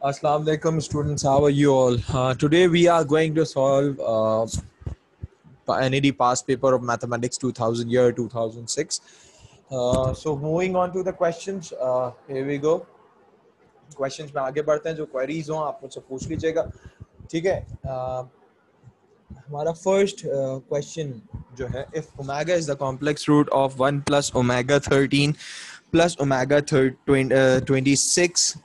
Assalamu alaikum students, how are you all? Uh, today we are going to solve uh, NED past paper of mathematics 2000 year 2006. Uh, so moving on to the questions, uh, here we go. Questions में आगे बढ़ते हैं जो queries हो आप मुझसे पूछ लीजिएगा ठीक है uh, हमारा first uh, question जो है if omega is the complex root of 1 plus omega 13 plus omega 26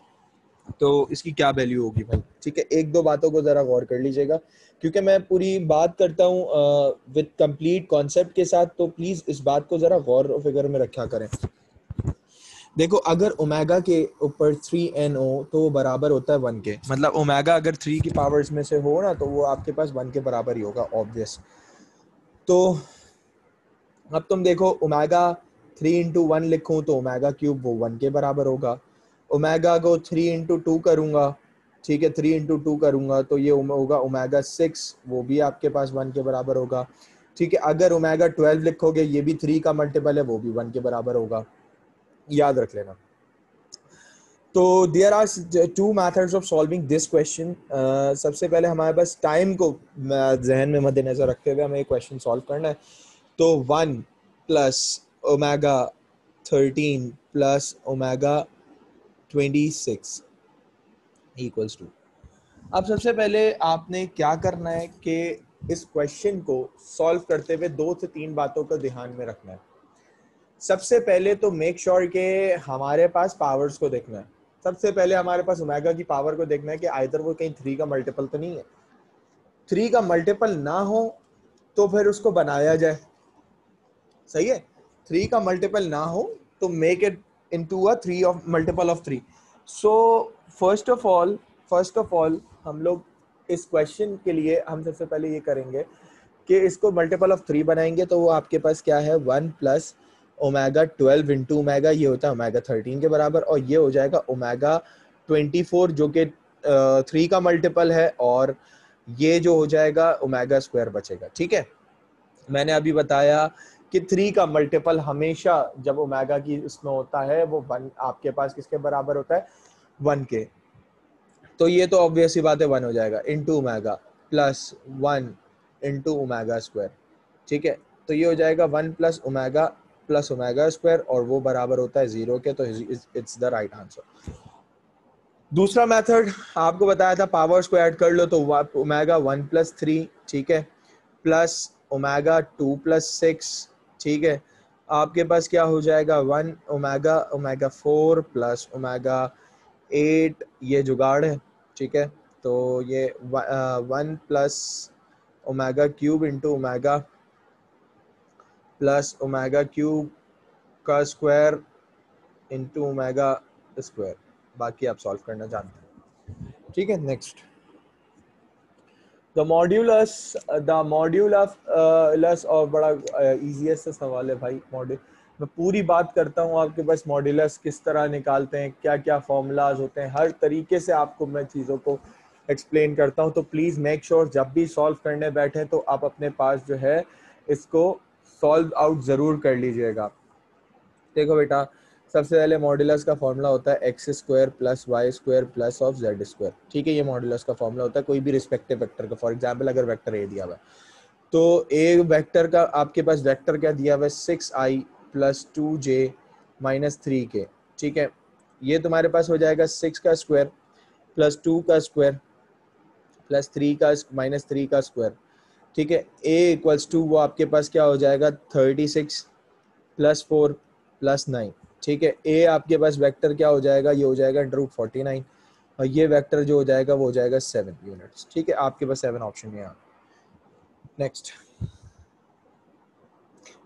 तो इसकी क्या वैल्यू होगी भाई? ठीक है, एक दो बातों को जरा गौर कर लीजिएगा। क्योंकि मैं पूरी बात करता हूँ विद कंप्लीट कॉन्सेप्ट के साथ तो प्लीज़ इस बात को जरा गौर और में रखा करें। देखो, अगर ओमेगा के ऊपर थ्री एन हो तो वो बराबर होता है वन के मतलब ओमेगा अगर थ्री की पावर्स में से हो ना तो वो आपके पास वन के बराबर ही होगा ऑब्वियस तो अब तुम देखो ओमेगा थ्री इंटू वन लिखूं तो ओमेगा क्यूब वो वन के बराबर होगा। ओमेगा को थ्री इंटू टू करूँगा, ठीक है थ्री इंटू टू करूँगा तो ये होगा ओमेगा सिक्स वो भी आपके पास वन के बराबर होगा, ठीक है, अगर ओमेगा ट्वेल्व लिखोगे, ये भी थ्री का मल्टीपल है, वो भी वन के बराबर होगा, याद रख लेना। तो there are two methods of solving this question सबसे पहले हमारे पास टाइम को जहन में मद्देनजर रखते हुए हमें क्वेश्चन सॉल्व करना है तो one plus omega thirteen plus omega 26 equals to अब सबसे पहले आपने क्या करना है कि इस क्वेश्चन को सॉल्व करते हुए दो से तीन बातों को ध्यान में रखना है। सबसे पहले तो मेक श्योर sure कि हमारे पास पावर्स को देखना है। सबसे पहले हमारे पास ओमेगा की पावर को देखना है कि आइधर वो कहीं थ्री का मल्टीपल तो नहीं है। थ्री का मल्टीपल ना हो तो फिर उसको बनाया जाए। सही है? थ्री का मल्टीपल ना हो तो make it into a three of, multiple of three. So, first of all, first of all, हम लोग इस क्वेश्चन के लिए हम सबसे पहले ये करेंगे कि इसको मल्टीपल ऑफ़ थ्री बनाएँगे तो वो आपके पास क्या है? One plus omega twelve into omega ये होता है ओमेगा थर्टीन के बराबर और ये हो जाएगा ओमेगा ट्वेंटी फोर जो कि थ्री का मल्टीपल है और ये जो हो जाएगा ओमेगा स्क्वायर बचेगा। ठीक है? मैंने अभी बताया कि थ्री का मल्टीपल हमेशा जब ओमेगा की इसमें होता है, वो वन आपके पास किसके बराबर होता है? वन के। तो ये तो ऑब्वियस ही बात है वन हो जाएगा। Into omega plus one into omega square ठीक है? तो ये हो जाएगा one plus omega plus omega square और वो बराबर होता है ज़ीरो के तो इट्स द राइट आंसर दूसरा मेथड आपको बताया था पावर्स को ऐड कर लो तो ओमेगा वन प्लस थ्री ठीक है? Plus omega two plus six ठीक है? आपके पास क्या हो जाएगा? One omega omega four plus omega eight, ये जुगाड़ है, ठीक है? तो ये one plus omega cube into omega plus omega cube का स्क्वायर इंटू ओमेगा स्क्वायर। बाकी आप सॉल्व करना जानते हैं। ठीक है, next. The modulus the modulus और बड़ा इजीएस्ट uh, सवाल है भाई मॉड्यूल मैं पूरी बात करता हूँ आपके पास मॉड्यूलस किस तरह निकालते हैं क्या क्या फॉर्मूलाज होते हैं हर तरीके से आपको मैं चीज़ों को एक्सप्लेन करता हूँ तो प्लीज़ मेक श्योर जब भी सॉल्व करने बैठे तो आप अपने पास जो है इसको सॉल्व आउट ज़रूर कर लीजिएगा। देखो बेटा सबसे पहले मॉड्यूलस का फॉर्मूला होता है x square plus y square plus of z square ठीक है, ये मॉड्यूलस का फॉर्मूला होता है कोई भी रिस्पेक्टिव वेक्टर का। फॉर एग्जांपल अगर वेक्टर ए दिया हुआ है तो ए वेक्टर का आपके पास वेक्टर क्या दिया हुआ है? Six i plus two j minus three के ठीक है, ये तुम्हारे पास हो जाएगा सिक्स का स्क्वायर प्लस टू का स्क्वायर प्लस थ्री का माइनस थ्री का स्क्वायर ठीक है ए इक्वल्स टू वो आपके पास क्या हो जाएगा? Thirty six plus four plus nine ठीक है? ए आपके पास वेक्टर क्या हो जाएगा? ये हो जाएगा अंडर रूट फोर्टी नाइन और ये वेक्टर जो हो जाएगा, वो हो जाएगा सेवन यूनिट्स ठीक है? आपके पास सेवन ऑप्शन यहाँ. Next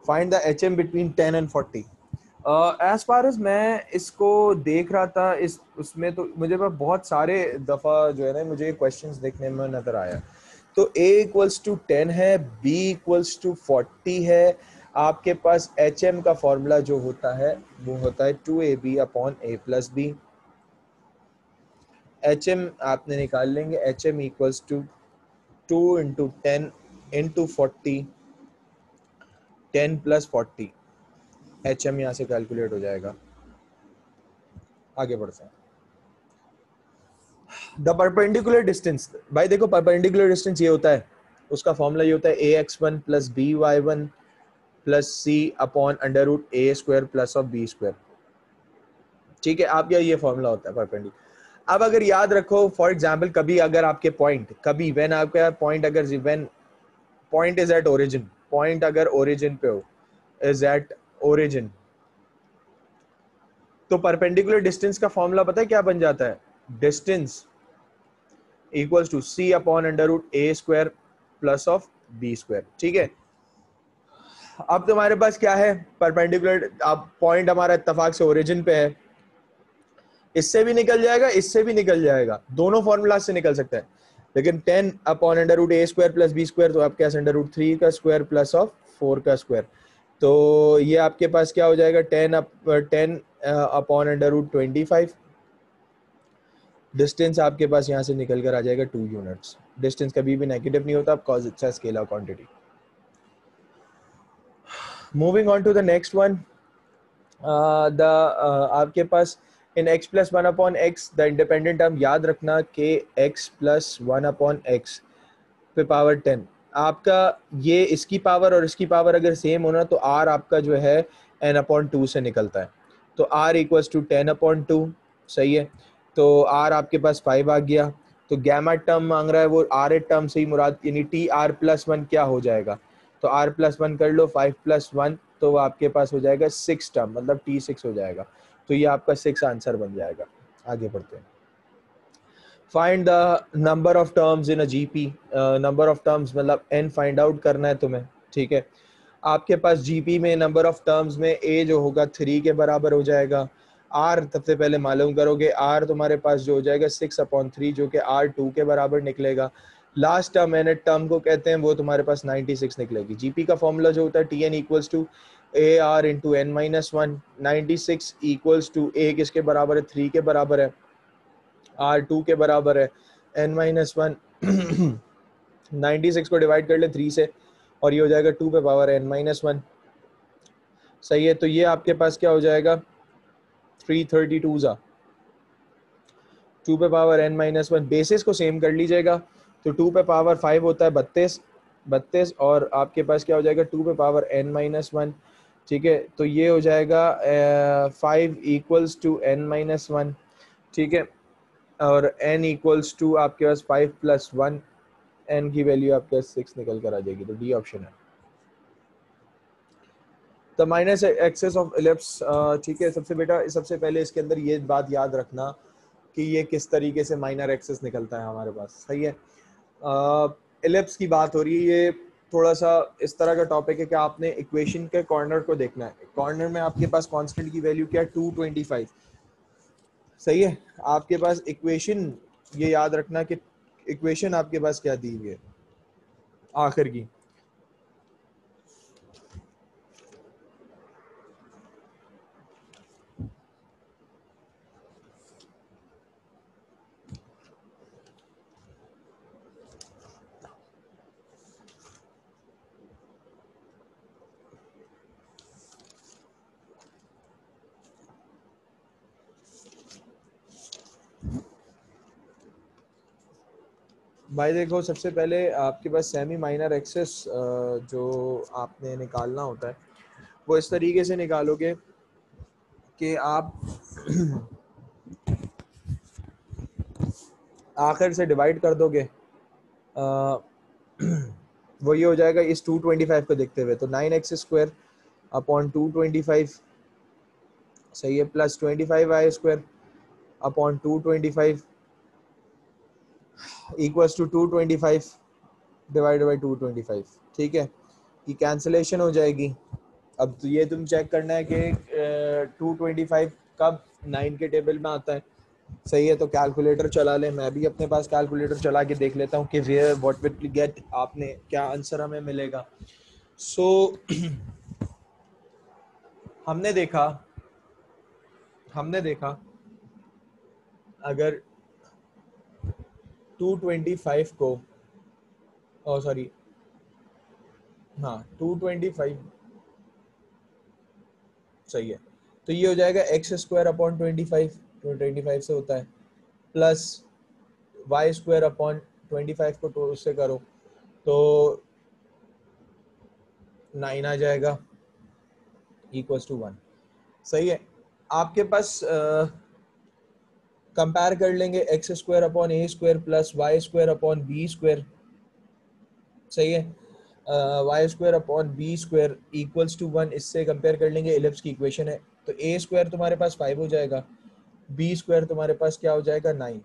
find the H M between ten and forty as far as मैं इसको देख रहा था, इस, उसमें तो मुझे बहुत सारे दफ़ा जो है ना, मुझे क्वेश्चन देखने में नज़र आया। तो ए इक्वल्स टू टेन है बी इक्वल्स टू फोर्टी है आपके पास एच एम का फॉर्मूला जो होता है, वो होता है two a b upon a plus b H M आपने निकाल लेंगे H M equals to two into ten into forty ten plus forty H M यहाँ से कैलकुलेट हो जाएगा। आगे बढ़ते हैं। द परपेंडिकुलर डिस्टेंस भाई देखो परपेंडिकुलर डिस्टेंस ये होता है, उसका फॉर्मूला ये होता है a x one plus b y one plus c upon under root a square plus of b square ठीक है? आपका ये फॉर्मूला होता है परपेंडिकुलर अब अगर याद रखो फॉर एग्ज़ाम्पल कभी अगर आपके पॉइंट कभी वेन आपका पॉइंट अगर when point is at origin point अगर ओरिजिन पे हो इज़ एट ओरिजिन तो परपेंडिकुलर डिस्टेंस का फॉर्मूला पता है क्या बन जाता है? Distance equals to c upon under root a square plus of b square ठीक है? अब तुम्हारे पास क्या है? परपेंडिकुलर अब पॉइंट हमारा इतफाक से ओरिजिन पे है। इससे भी निकल जाएगा, इससे भी निकल जाएगा। दोनों फॉर्मूला से निकल सकता है। लेकिन ten upon under root a square plus b square तो आपके पास अंडर रूट थ्री का स्क्वायर प्लस ऑफ़ फोर का स्क्वायर तो ये आपके पास क्या हो जाएगा? Ten ten upon under root twenty five distance आपके पास यहाँ से निकल कर आ जाएगा टू यूनिट्स डिस्टेंस कभी भी नेगेटिव नहीं होता cause it's scalar quantity moving on to the next one the आपके पास in x plus one upon x the independent term याद रखना के x plus one upon x पे पावर टेन आपका ये इसकी पावर और इसकी पावर अगर सेम होना तो r आपका जो है n अपॉन टू से निकलता है. तो r equals to ten upon two सही है? तो r आपके पास फाइव आ गया. तो गैमा टर्म मांग रहा है वो आर ए टर्म से ही मुराद, यानी टी आर प्लस वन क्या हो जाएगा? तो आर प्लस वन कर लो फाइव प्लस वन तो वो आपके पास हो जाएगा सिक्स टर्म मतलब टी सिक्स हो जाएगा। तो ये आपका सिक्स आंसर बन जाएगा। आगे बढ़ते हैं। Find the number of terms in a GP number of terms मतलब एन फाइंड आउट करना है तुम्हें, ठीक है? आपके पास जीपी में नंबर ऑफ़ टर्म्स में ए जो होगा थ्री के बराबर हो जाएगा। आर सबसे पहले मालूम करोगे आर तुम्हारे पास जो हो जाएगा सिक्स अपॉन थ्री जो कि आर टू के बराबर निकलेगा। लास्ट टर्म एन टर्म को कहते हैं, वो तुम्हारे पास 96 निकलेगी। जीपी का फॉर्मूला जो होता है T n equals to a r into n minus one ninety six equals to a किसके बराबर है? थ्री के बराबर है। आर टू के बराबर है। N minus one ninety six को डिवाइड कर ले थ्री से, और ये हो जाएगा टू पे पावर एन माइनस वन सही है तो ये आपके पास क्या हो जाएगा? थ्री थर्टी टू ज़ा। टू पे power n minus one bases को सेम कर लीजिएगा। तो टू पे पावर फाइव होता है बत्तीस बत्तीस और आपके पास क्या हो जाएगा? टू पे पावर एन माइनस वन ठीक है? तो ये हो जाएगा five equals to n minus one ठीक है? और एन इक्वल्स टू आपके पास फाइव प्लस वन एन की वैल्यू आपके पास सिक्स निकल कर आ जाएगी तो डी ऑप्शन है। The minor axes of ellipse ठीक है? सबसे बेटा, सबसे पहले इसके अंदर ये बात याद रखना कि ये किस तरीके से माइनर एक्सेस निकलता है हमारे पास, सही है? इलिप्स की बात हो रही है, ये थोड़ा सा इस तरह का टॉपिक है कि आपने इक्वेशन के कॉर्नर को देखना है। कॉर्नर में आपके पास कांस्टेंट की वैल्यू क्या है? टू ट्वेंटी फाइव सही है? आपके पास इक्वेशन ये याद रखना कि इक्वेशन आपके पास क्या दी हुई है? आखिर की। भाई देखो, सबसे पहले आपके पास सेमी माइनर एक्सेस जो आपने निकालना होता है, वो इस तरीके से निकालोगे कि आप आखिर से डिवाइड कर दोगे। वो ये हो जाएगा इस 225 को देखते हुए। तो nine x square upon two सही है plus twenty five y square upon two equals to two twenty five divide by two twenty five ठीक है? ये कैंसिलेशन हो जाएगी। अब तो ये तुम चेक करना है कि टू ट्वेंटी फाइव कब नाइन के टेबल में आता है। सही है तो कैलकुलेटर चला लें। मैं भी अपने पास कैलकुलेटर चला के देख लेता हूँ कि वेयर व्हाट विल गेट आपने क्या आंसर हमें मिलेगा। सो so, हमने देखा हमने देखा अगर 225 को ओ सॉरी हाँ 225 सही है। तो ये हो जाएगा x square upon twenty five twenty five से होता है plus y square upon twenty five को तो उससे करो तो नाइन आ जाएगा इक्वल्स टू वन सही है। आपके पास कंपेयर कर लेंगे x square upon a square plus y square upon b square सही है? Y square upon b square equals to one इससे कंपेयर कर लेंगे एलिप्स की इक्वेशन है। तो ए स्क्वायर तुम्हारे पास फाइव हो जाएगा बी स्क्वायर तुम्हारे पास क्या हो जाएगा? Nine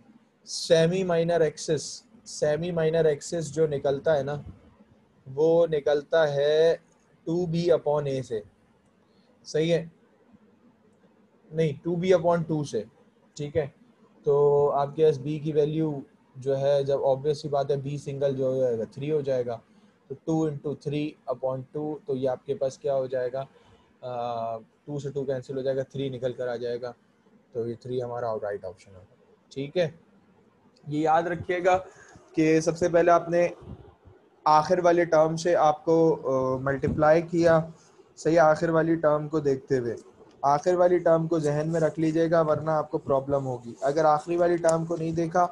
semi minor axes semi minor axes जो निकलता है ना, वो निकलता है टू बी अपॉन ए से। सही है? नहीं टू बी अपॉन टू से, ठीक है? तो आपके पास बी की वैल्यू जो है, जब ऑब्वियस ही बात है बी सिंगल जो हो जाएगा थ्री हो जाएगा तो two into three upon two तो ये आपके पास क्या हो जाएगा? टू से टू कैंसिल हो जाएगा थ्री निकल कर आ जाएगा तो ये थ्री हमारा राइट ऑप्शन होगा। ठीक है? ये याद रखिएगा कि सबसे पहले आपने आखिर वाले टर्म से आपको मल्टीप्लाई किया, सही आखिर वाली टर्म को देखते हुए। आखिर वाली टर्म को जहन में रख लीजिएगा, वरना आपको प्रॉब्लम होगी। अगर आखिरी वाली टर्म को नहीं देखा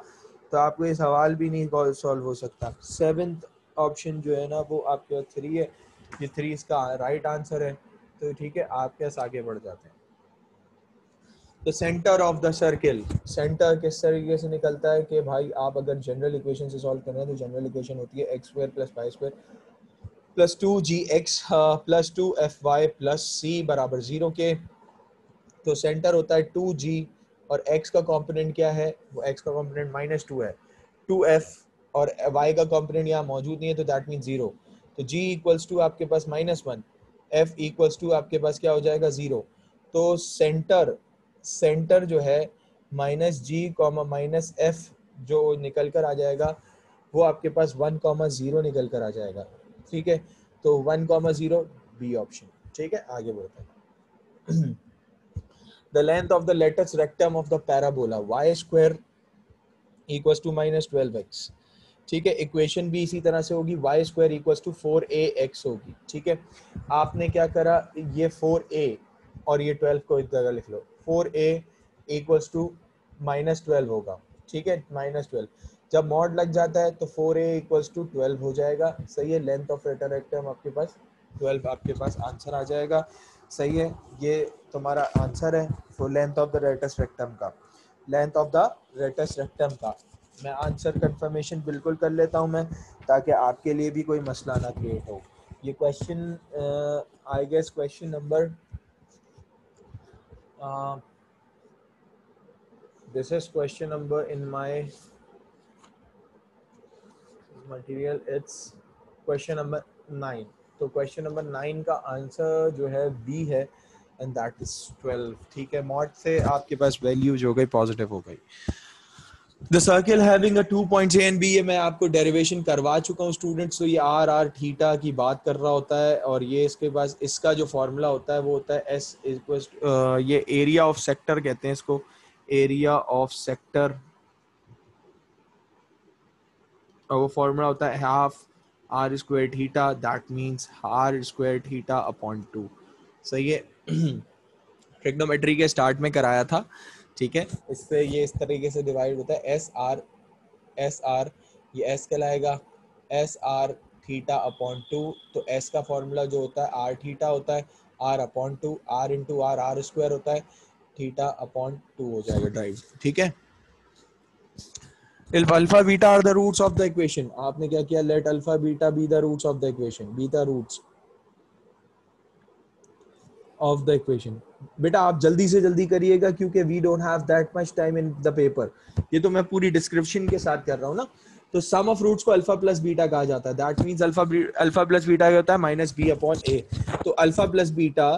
तो आपको ये सवाल भी नहीं सॉल्व हो सकता। सेवेंथ ऑप्शन जो है ना, वो आपके पास थ्री है। ये थ्री इसका राइट आंसर है। तो ठीक है आप कैसे आगे बढ़ जाते हैं। The centre of the circle centre किस तरीके से निकलता है कि भाई, आप अगर जनरल इक्वेशन से सॉल्व कर रहे हैं तो जनरल इक्वेशन होती है x square plus y square plus two g x plus two f y plus c बराबर ज़ीरो के तो सेंटर होता है टू जी और एक्स का कॉम्पोनेंट क्या है? वो एक्स का कॉम्पोनेंट माइनस टू है। टू एफ़ और वाई का कॉम्पोनेंट यहाँ मौजूद नहीं है तो दैट मीन ज़ीरो तो जी इक्वल्स टू आपके पास minus one f equals to आपके पास क्या हो जाएगा? ज़ीरो तो सेंटर सेंटर जो है minus g comma minus f जो निकल कर आ जाएगा, वो आपके पास वन कॉमा ज़ीरो निकल कर आ जाएगा। ठीक है? तो one comma zero b option ठीक है? आगे बढ़ते हैं। the length of the lattice rectum of the parabola, y square equals to minus 12x ठीक है इक्वेशन भी इसी तरह से होगी, y equals to four a x होगी। ठीक है, आपने क्या करा, ये फोर ए और ये ट्वेल्व को जगह लिख लो। Four a equals to minus twelve होगा। ठीक है माइनस ट्वेल्व जब मॉड लग जाता है तो four a equals to twelve हो जाएगा। सही है लेंथ ऑफ़ रेक्टम आपके पास ट्वेल्व आपके पास आंसर आ जाएगा। सही है, ये तुम्हारा आंसर है for length of the latus rectum का। Length of the latus rectum का। मैं आंसर कंफर्मेशन बिल्कुल कर लेता हूँ मैं, ताकि आपके लिए भी कोई मसला ना क्रिएट हो। ये question I guess question number this is question number in my material it's question number nine तो क्वेश्चन नंबर नाइन का आंसर जो है बी है एंड दैट इज़ ट्वेल्व ठीक है मॉड से आपके पास वैल्यू जो गई पॉजिटिव हो गई। The circle having a two point and b ये मैं आपको डेरिवेशन करवा चुका हूँ स्टूडेंट्स तो ये आर आर थीटा की बात कर रहा होता है, और ये इसके पास, इसका जो फॉर्मूला होता है, वो होता है एस इक्वल ये एरिया ऑफ़ सेक्टर कहते हैं इसको एरिया ऑफ़ सेक्टर और वो फॉर्मूला होता है half r square theta that means r square theta upon two सही है? ट्रिग्नोमेट्री के स्टार्ट में कराया था, ठीक है? इससे ये इस तरीके से डिवाइड होता है एस आर एस आर ये एस कहलाएगा। S r theta upon two तो एस का फॉर्मूला जो होता है आर थीटा होता है r upon two r into r r square होता है थीटा अपॉन टू हो जाएगा ड्राइव ठीक है? If alpha beta are the roots of the equation, आपने क्या किया? Let alpha beta be the roots of the equation. Be the roots of the equation. बेटा, आप जल्दी से जल्दी करिएगा क्योंकि we don't have that much time in the paper. ये तो मैं पूरी डिस्क्रिप्शन के साथ कर रहा हूँ ना। तो सम ऑफ़ रूट्स को अल्फ़ा प्लस बीटा कहा जाता है। That means alpha alpha plus beta क्या होता है? माइनस बी अपॉन ए तो alpha plus beta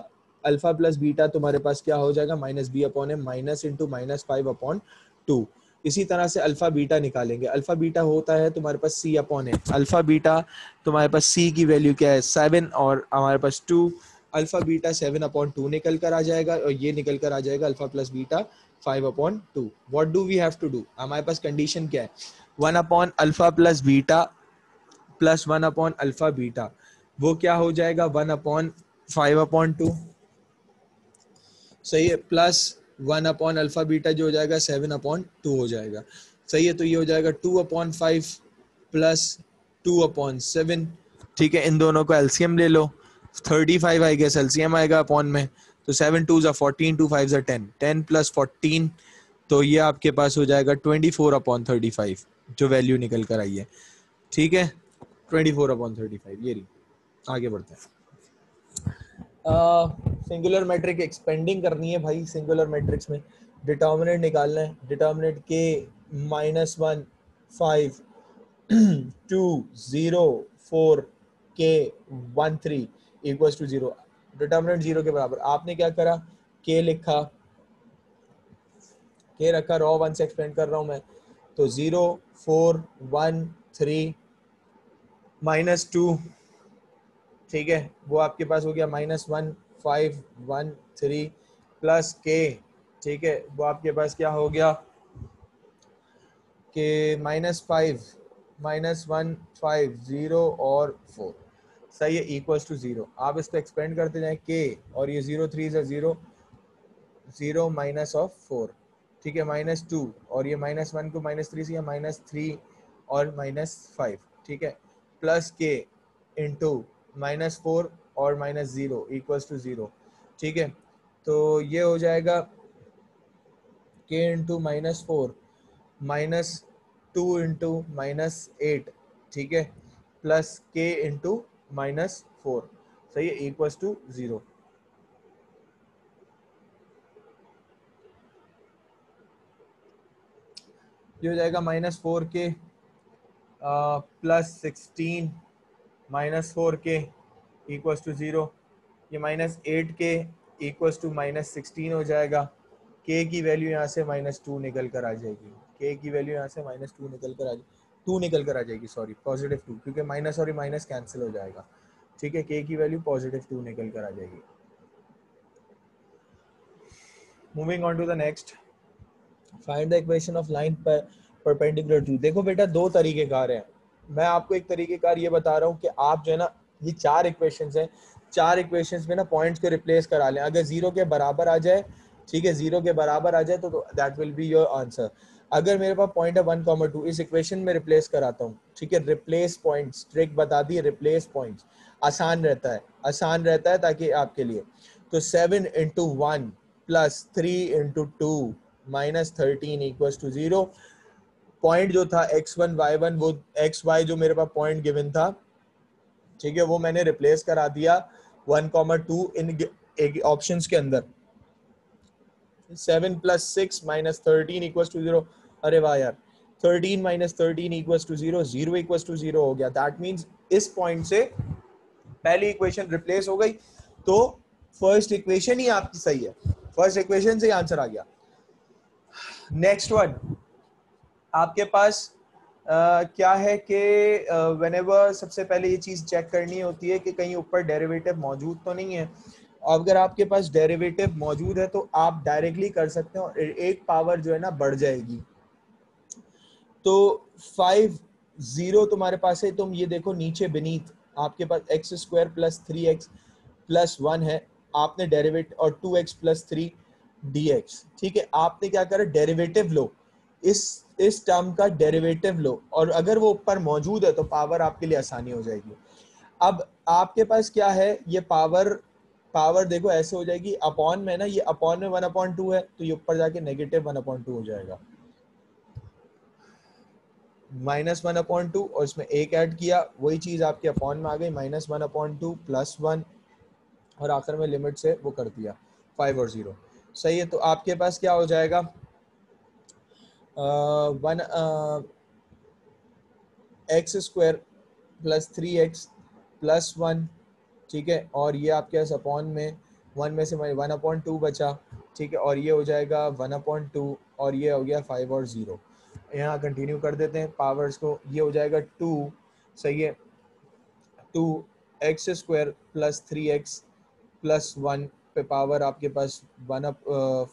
alpha plus beta तुम्हारे पास क्या हो जाएगा? Minus b upon a minus into minus five upon two इसी तरह से अल्फ़ा बीटा निकालेंगे। अल्फ़ा बीटा होता है तुम्हारे पास सी अपॉन है अल्फ़ा बीटा तुम्हारे पास सी की वैल्यू क्या है? सेवन और हमारे पास two alpha beta seven upon two निकल कर आ जाएगा और ये निकल कर आ जाएगा alpha plus beta five upon two what do we have to do हमारे पास कंडीशन क्या है? One upon alpha plus beta plus one upon alpha beta. वो क्या हो जाएगा? One upon five upon two सही है? Plus one upon alpha beta जो हो जाएगा, सेवन अपॉन टू हो जाएगा। सही है तो ये हो जाएगा two upon five plus two upon seven. ठीक है, इन दोनों को एल्सियम ले लो। Thirty five I guess LCM आएगा अपॉन में। तो सेवन टू ज़ा फोर्टीन, टू फाइव ज़ा टेन। टेन प्लस फोर्टीन तो ये आपके पास हो जाएगा twenty four upon thirty five, जो वैल्यू निकल कर आई है। ठीक है, twenty four upon thirty five, ये रही। आगे बढ़ते हैं। सिंगुलर मैट्रिक एक्सपेंडिंग करनी है भाई सिंगुलर मैट्रिक्स में। डिटर्मिनेंट निकालना है। Determinant k minus one five two zero four k one three equals to zero determinant zero के बराबर। आपने क्या करा? के लिखा। के रखा रॉ वन से एक्सपेंड कर रहा हूँ मैं। तो zero four one three minus two ठीक है? वो आपके पास हो गया minus one five one three plus k ठीक है? वो आपके पास क्या हो गया? K minus five minus one five zero और फोर सही है इक्वल्स टू ज़ीरो आप इसको एक्सपेंड करते जाएँ के और ये ज़ीरो थ्री से zero zero minus of four ठीक है माइनस टू और ये माइनस वन को माइनस थ्री से माइनस थ्री और माइनस फाइव ठीक है? Plus k into minus four और minus zero equals to zero ठीक है? तो ये हो जाएगा k into minus four minus two into minus eight ठीक है? Plus k into minus four सही है इक्वल्स टू ज़ीरो हो जाएगा minus four k plus sixteen minus four k equals to zero ये minus eight k equals to minus sixteen हो जाएगा। के की वैल्यू यहाँ से माइनस टू निकल कर आ जाएगी। के की वैल्यू यहाँ से माइनस टू निकल कर आ जाएगी। टू निकल कर आ जाएगी सॉरी पॉजिटिव टू क्योंकि माइनस और माइनस कैंसिल हो जाएगा। ठीक है के की वैल्यू पॉजिटिव टू निकल कर आ जाएगी। Moving on to the next find the equation of line पर परपेंडिकुलर टू देखो बेटा, दो तरीके कार हैं। मैं आपको एक तरीके कार ये बता रहा हूँ कि आप जो है ना, ये चार इक्वेशन हैं। चार इक्वेशन में ना पॉइंट्स को रिप्लेस करा लें। अगर ज़ीरो के बराबर आ जाए, ठीक है ज़ीरो के बराबर आ जाए तो that will be your answer अगर मेरे पास पॉइंट है वन कॉमर टू इस इक्वेशन में रिप्लेस कराता हूँ, ठीक है रिप्लेस पॉइंट्स ट्रिक बता दी रिप्लेस पॉइंट्स आसान रहता है, आसान रहता है ताकि आपके लिए। तो seven into one plus three into two minus thirteen equal to zero point जो था एक्स वन वाई वन वो एक्स वाई जो मेरे पास पॉइंट गिवन था, ठीक है, वो मैंने रिप्लेस करा दिया वन कॉमर टू इन ऑप्शन के अंदर। Seven plus six minus thirteen equal to zero अरे वाह यार thirteen minus thirteen equal to zero zero equal to zero हो गया। दैट मीन्स इस पॉइंट से पहली इक्वेशन रिप्लेस हो गई। तो फ़र्स्ट इक्वेशन ही आपकी सही है। फ़र्स्ट इक्वेशन से आंसर आ गया। नेक्स्ट वन आपके पास Uh, क्या है कि वेन सबसे पहले ये चीज़ चेक करनी होती है कि कहीं ऊपर डेरिवेटिव मौजूद तो नहीं है? और अगर आपके पास डेरिवेटिव मौजूद है तो आप डायरेक्टली कर सकते हो एक पावर जो है ना बढ़ जाएगी। तो फाइव ज़ीरो तुम्हारे पास है तुम ये देखो नीचे बिनीत आपके पास x square plus three x plus one है आपने डेरिवेट और two x plus three d x ठीक है? आपने क्या करा डेरिवेटिव लो। इस इस टर्म का डेरिवेटिव लो। और अगर वो ऊपर मौजूद है तो पावर आपके लिए आसानी हो जाएगी। अब आपके पास क्या है? ये पावर पावर देखो, ऐसे हो जाएगी। अपॉन में ना, ये अपॉन में वन अपॉन टू है तो ये ऊपर जाके नेगेटिव वन अपॉन टू हो जाएगा। माइनस वन अपॉन टू और इसमें एक ऐड किया, वही चीज़ आपके अपॉन में आ गई। Minus one upon two plus one और आखिर में लिमिट से वो कर दिया फाइव और ज़ीरो सही है तो आपके पास क्या हो जाएगा? One x square plus three x plus one ठीक है? और ये आपके पास अपॉन में वन में से वन अपॉन टू बचा, ठीक है? और ये हो जाएगा वन अपॉन टू और ये हो गया फाइव और ज़ीरो यहाँ कंटिन्यू कर देते हैं पावर्स को। ये हो जाएगा टू सही है? Two x square plus three x plus one पे पावर आपके पास वन अप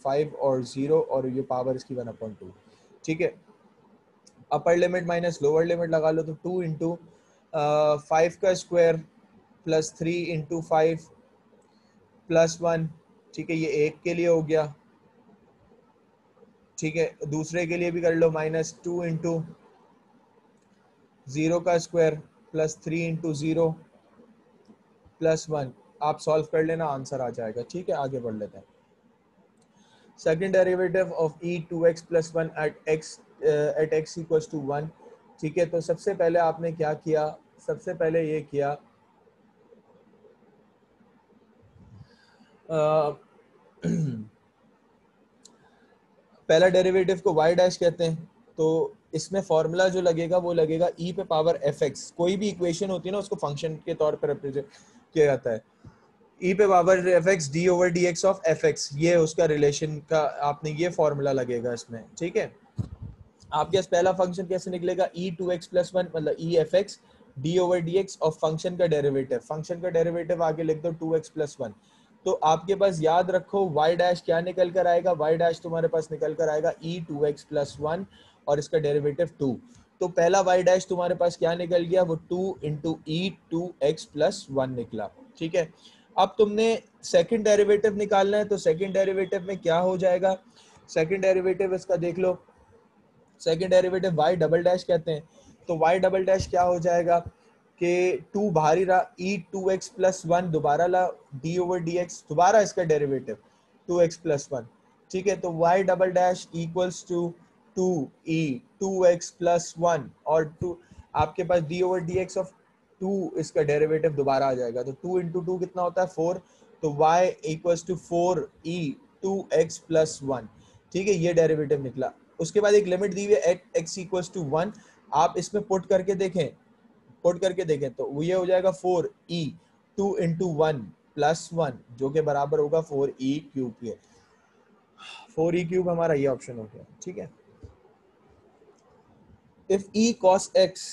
फाइव और ज़ीरो और ये पावर इसकी वन अपॉन टू ठीक है? Upper limit minus lower limit लगा लो तो टू इंटू फाइव का square plus three into five plus one ठीक है? ये एक के लिए हो गया। ठीक है? दूसरे के लिए भी कर लो माइनस टू इंटू ज़ीरो का square plus three into zero plus one आप सॉल्व कर लेना आंसर आ जाएगा। ठीक है? आगे बढ़ लेते हैं। Second derivative of e two x plus one at x at x equal to one ठीक है तो सबसे पहले आपने क्या किया? सबसे पहले ये किया पहला डेरिवेटिव को वाई डैश कहते हैं तो इसमें फॉर्मूला जो लगेगा, वो लगेगा e पे पावर एफ़ एक्स कोई भी इक्वेशन होती है ना, उसको फ़ंक्शन के तौर पर रिप्रेजेंट किया जाता है। ई e पे power f x d over d x of f x ये उसका रिलेशन का आपने ये फॉर्मूला लगेगा इसमें, ठीक है? आपके पास पहला फ़ंक्शन कैसे निकलेगा? E two x plus one मतलब e f x d over d x और फ़ंक्शन का डेरिवेटिव फ़ंक्शन का डेरिवेटिव आगे लिख दो टू एक्स प्लस वन तो आपके पास याद रखो, y डैश क्या निकल कर आएगा? Y डैश तुम्हारे पास निकल कर आएगा e two x plus one और इसका डेरिवेटिव टू तो पहला y डैश तुम्हारे पास क्या निकल गया? वो two into e two x plus one निकला, ठीक है? अब तुमने सेकंड डेरिवेटिव निकालना है तो सेकंड डेरिवेटिव में क्या हो जाएगा? सेकंड डेरिवेटिव इसका देख लो। Second derivative y double dash कहते हैं। तो y डबल डैश क्या हो जाएगा कि टू बाहरी रहा e two x plus one दोबारा ला डी ओवर डी एक्स दोबारा इसका derivative two x plus one ठीक है तो y double dash equals to two e two x plus one और टू आपके पास d over d x of two इसका डेरिवेटिव दोबारा आ जाएगा। तो टू इंटू टू कितना होता है? फोर। तो y equals to four e two x plus one ठीक है, ये डेरिवेटिव निकला। उसके बाद एक लिमिट दी हुई है at x equals to one आप इसमें पुट करके देखें पुट करके देखें तो ये हो जाएगा four e two into one plus one जो के बराबर होगा फोर ई क्यूब के। फोर ई क्यूब हमारा ये ऑप्शन हो गया। ठीक है। If e cos x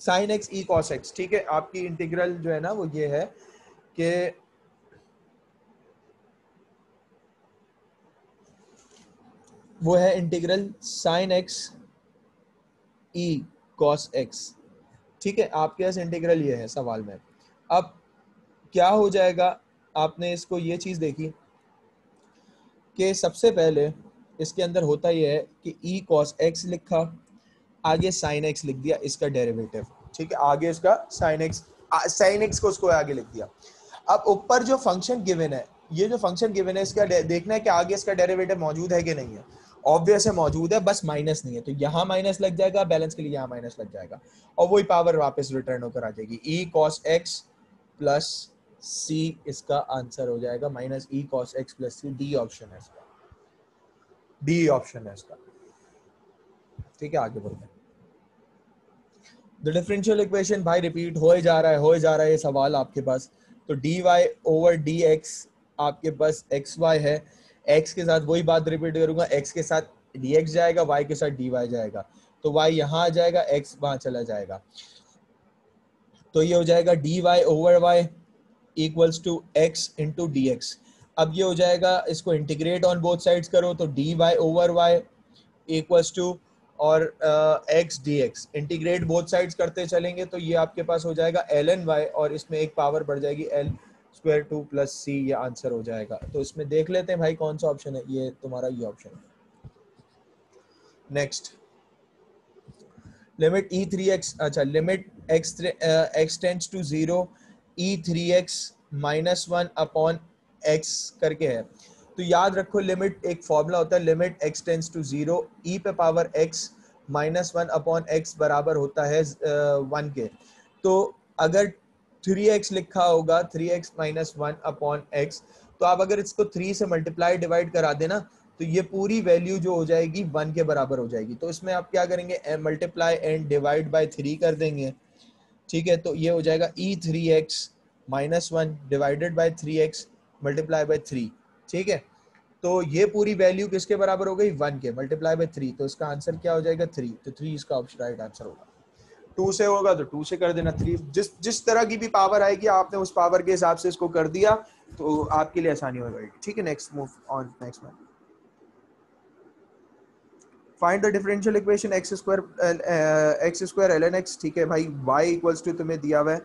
sine x e cos x ठीक है? आपकी इंटीग्रल जो है ना, वो ये है कि वो है integral sine x e cos x ठीक है? आपके पास इंटीग्रल ये है सवाल में। अब क्या हो जाएगा? आपने इसको ये चीज़ देखी कि सबसे पहले इसके अंदर होता यह है कि ई कॉस एक्स लिखा। आगे साइन एक्स लिख दिया, इसका डेरिवेटिव ठीक है, आगे इसका साइन एक्स साइन एक्स को उसको आगे लिख दिया। अब ऊपर जो फ़ंक्शन गिवन है, ये जो फ़ंक्शन गिवन है, इसका देखना है कि आगे इसका डेरिवेटिव मौजूद है कि नहीं है। ऑब्वियस है, मौजूद है, बस माइनस नहीं है। तो यहाँ माइनस लग जाएगा बैलेंस के लिए यहाँ माइनस लग जाएगा। और वही पावर वापस रिटर्न होकर आ जाएगी। E cos x plus c इसका आंसर हो जाएगा। Minus e cos x plus c D option है इसका। डी ऑप्शन है इसका। ठीक है, आगे बढ़ते हैं। द डिफरेंशियल इक्वेशन भाई रिपीट हो जा रहा है, हो जा रहा है ये सवाल आपके पास। तो d y over d x आपके पास एक्स वाई है। एक्स के साथ वही बात रिपीट करूँगा एक्स के साथ डी एक्स जाएगा वाई के साथ डी वाई जाएगा। तो वाई यहाँ आ जाएगा एक्स वहाँ चला जाएगा। तो ये हो जाएगा d y over y equals to x into d x अब ये हो जाएगा, इसको इंटीग्रेट ऑन बोथ साइड्स करो तो d y over y equals to और x d x integrate both sides करते चलेंगे तो ये आपके पास हो जाएगा एल एन वाई और इसमें एक पावर बढ़ जाएगी l square two plus c ये आंसर हो जाएगा। तो इसमें देख लेते हैं भाई कौन सा ऑप्शन है, ये तुम्हारा ये ऑप्शन है। Next limit e three x अच्छा limit x x tends to zero e three x minus one upon x करके है। तो याद रखो लिमिट एक फॉर्मूला होता है limit x tends to zero e पे power x minus one upon x बराबर होता है वन uh, के। तो अगर थ्री एक्स लिखा होगा three x minus one upon x तो आप अगर इसको थ्री से मल्टीप्लाई डिवाइड करा देना तो ये पूरी वैल्यू जो हो जाएगी वन के बराबर हो जाएगी। तो इसमें आप क्या करेंगे multiply and divide by three कर देंगे। ठीक है तो ये हो जाएगा e three x minus one divided by three x multiply by three ठीक है? तो ये पूरी वैल्यू किसके बराबर हो गई? वन के मल्टीप्लाई बाई थ्री तो इसका आंसर क्या हो जाएगा? थ्री तो थ्री इसका ऑप्शन राइट आंसर होगा। टू से होगा तो टू से कर देना थ्री जिस जिस तरह की भी पावर आएगी, आपने उस पावर के हिसाब से इसको कर दिया तो आपके लिए आसानी हो जाएगी। ठीक है next move on next man find the differential equation x square x square l n x ठीक है भाई वाई इक्वल्स टू तुम्हें दिया हुआ है।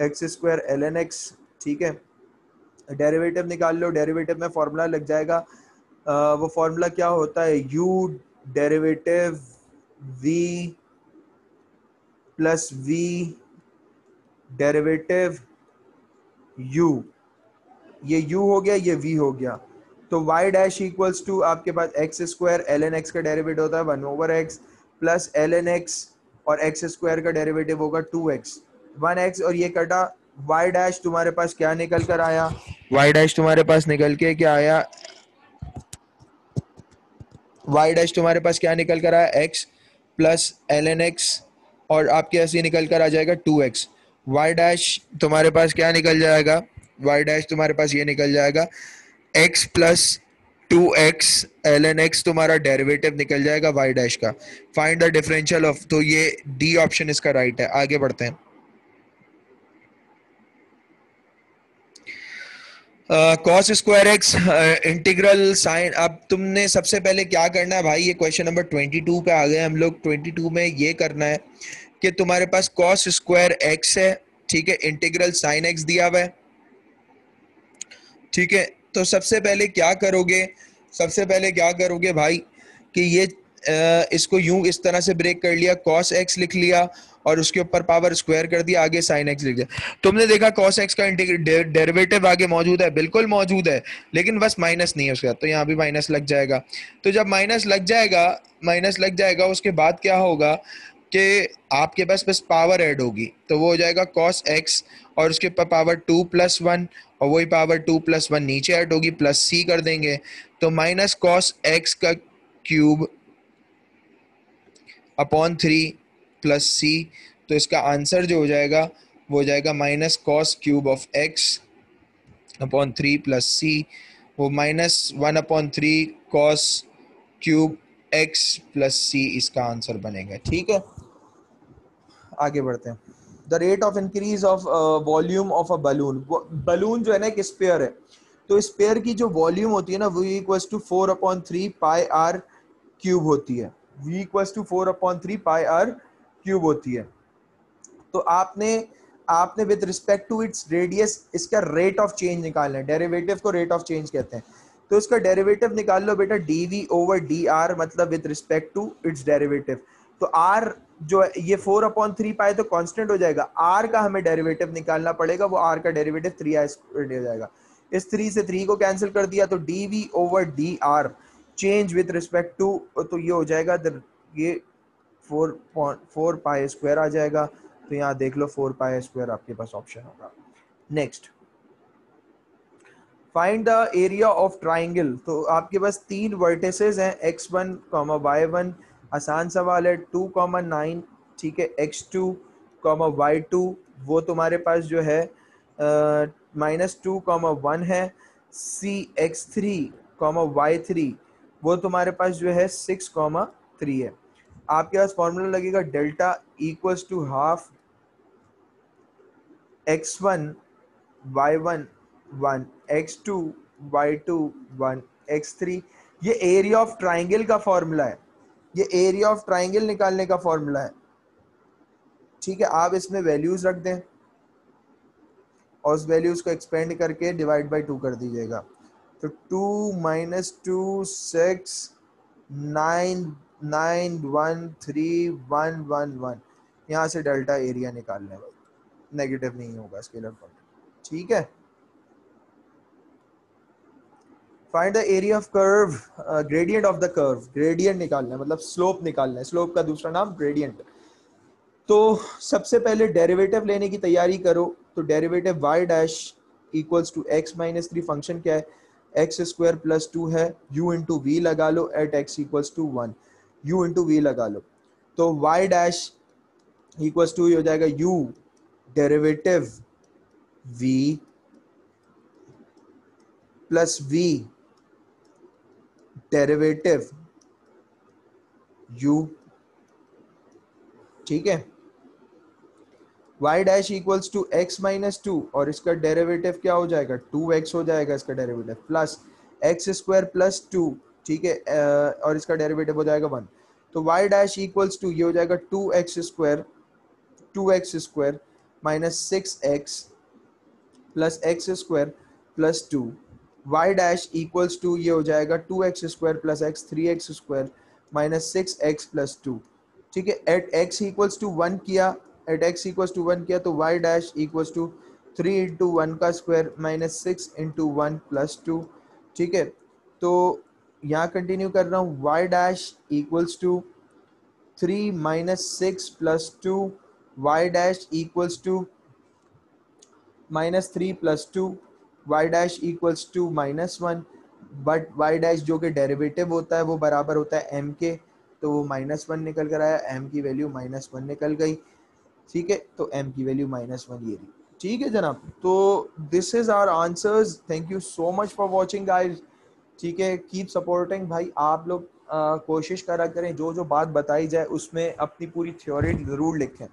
X square l n x ठीक है? डेरिवेटिव निकाल लो डेरिवेटिव में फॉर्मूला लग जाएगा। आ, वो फॉर्मूला क्या होता है? U derivative v plus v derivative u ये u हो गया ये v हो गया। तो y डैश इक्वल्स टू आपके पास x square l n x का डेरिवेटिव होता है one over x plus l n x और एक्स स्क्वायर का डेरिवेटिव होगा टू एक्स वन एक्स और ये कटा y डैश तुम्हारे पास क्या निकल कर आया? Y डैश तुम्हारे पास निकल के क्या आया? वाई डैश तुम्हारे पास क्या निकल कर आया? X plus l n x और आपके ऐसे निकल कर आ जाएगा टू एक्स वाई डैश तुम्हारे पास क्या निकल जाएगा? वाई डैश तुम्हारे पास ये निकल जाएगा x plus two x l n x तुम्हारा डेरिवेटिव निकल जाएगा वाई डैश का. फाइंड द डिफरेंशियल ऑफ़ तो ये डी ऑप्शन इसका राइट है. आगे बढ़ते हैं. Cos square x integral sine अब तुमने सबसे पहले क्या करना है भाई? ये क्वेश्चन नंबर ट्वेंटी टू पे आ गए हम लोग। ट्वेंटी टू में ये करना है कि तुम्हारे पास कॉस स्क्वायर एक्स है ठीक है? इंटीग्रल साइन एक्स दिया हुआ है। ठीक है? तो सबसे पहले क्या करोगे? सबसे पहले क्या करोगे भाई कि ये आ, इसको यूँ इस तरह से ब्रेक कर लिया कॉस एक्स लिख लिया और उसके ऊपर पावर स्क्वायर कर दिया, आगे साइन एक्स लिख दिया। तुमने देखा कॉस एक्स का डेरिवेटिव आगे मौजूद है? बिल्कुल मौजूद है, लेकिन बस माइनस नहीं है उसके तो यहाँ भी माइनस लग जाएगा। तो जब माइनस लग जाएगा माइनस लग जाएगा, उसके बाद क्या होगा कि आपके पास बस पावर ऐड होगी तो वो हो जाएगा कॉस एक्स और उसके ऊपर पावर टू प्लस वन और वही पावर टू प्लस वन नीचे ऐड होगी प्लस सी कर देंगे। तो माइनस कॉस एक्स का cube upon three plus c तो इसका आंसर जो हो जाएगा, वो हो जाएगा minus cos cube of x upon three plus c वो minus one upon three cos cube x plus c इसका आंसर बनेगा, ठीक है? आगे बढ़ते हैं। The rate of increase of volume of a balloon balloon जो है ना, एक स्पेयर है। तो स्पेयर की जो वॉल्यूम होती है ना वो equals to four upon three pi r cube होती है। V equals to four upon three pi r cube होती है। तो आपने आपने with respect to its radius इसका रेट ऑफ़ चेंज निकालना है। डेरिवेटिव को रेट ऑफ़ चेंज कहते हैं। तो इसका डेरिवेटिव निकाल लो बेटा d v over d r मतलब with respect to its derivative तो आर जो ये फोर अपॉन थ्री पाए तो कांस्टेंट हो जाएगा। आर का हमें डेरिवेटिव निकालना पड़ेगा, वो आर का डेरिवेटिव थ्री आर हो जाएगा। इस थ्री से थ्री को कैंसिल कर दिया तो d v over d r change with respect to तो ये हो जाएगा ये फोर फोर पाए स्क्वायर आ जाएगा। तो यहाँ देख लो, फोर पाए स्क्वायर आपके पास ऑप्शन होगा। Next find the area of triangle तो आपके पास तीन वर्टिसेस हैं x one comma y one आसान सवाल है। टू कॉमा नाइन ठीक है x two comma y two वो तुम्हारे पास जो है माइनस टू कॉमा वन है। C x three comma y three वो तुम्हारे पास जो है सिक्स कॉमा थ्री है। आपके पास फॉर्मूला लगेगा delta equals to half x one y one one x two y two one x three ये एरिया ऑफ़ ट्राइंगल का फॉर्मूला है। ये एरिया ऑफ़ ट्राइंगल निकालने का फॉर्मूला है। ठीक है, आप इसमें वैल्यूज़ रख दें और उस वैल्यूज़ को एक्सपेंड करके डिवाइड बाई टू कर दीजिएगा। तो two minus two six nine nine one three one one one. यहाँ से डेल्टा एरिया निकालना है। नेगेटिव नहीं होगा स्केलर पॉइंट। ठीक है? Find the area of curve gradient of the curve gradient निकालना है मतलब स्लोप निकालना है। स्लोप का दूसरा नाम ग्रेडियंट तो सबसे पहले डेरिवेटिव लेने की तैयारी करो। तो derivative y dash equals to x minus three function क्या है? एक्स स्क्वायर प्लस टू है। यू इंटू वी लगा लो at x equals to one u into v लगा लो। तो वाई डैश इक्वल्स टू हो जाएगा u derivative v plus v derivative u ठीक है? Y dash equals to x minus two और इसका डेरिवेटिव क्या हो जाएगा? टू एक्स हो जाएगा इसका derivative plus x square plus two ठीक है और इसका डेरिवेटिव हो जाएगा वन तो y डैश इक्वल्स टू ये हो जाएगा two x square two x square minus six x plus x square plus two y dash equals to ये हो जाएगा two x square plus x three x square minus six x plus two ठीक है at x equals to one किया at x equals to one किया तो y dash equals to three into one का square minus six into one plus two ठीक है तो यहाँ कंटिन्यू कर रहा हूँ। Y dash equals to three minus six plus two y dash equals to minus three plus two y dash equals to minus one but y dash जो कि derivative होता है, वो बराबर होता है एम के। तो वो माइनस वन निकल कर आया। एम की वैल्यू माइनस वन निकल गई। ठीक है? तो एम की वैल्यू माइनस वन ये रही। ठीक है जनाब? तो this is our answers thank you so much for watching guys ठीक है कीप सपोर्टिंग भाई, आप लोग कोशिश करा करें, जो जो बात बताई जाए, उसमें अपनी पूरी थ्योरी ज़रूर लिखें।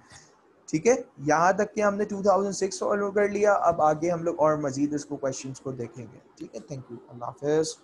ठीक है, यहाँ तक कि हमने 2006 सॉल्व कर लिया, अब आगे हम लोग और मजीद इसको क्वेश्चंस को देखेंगे। ठीक है थैंक यू अल्लाह हाफिज़।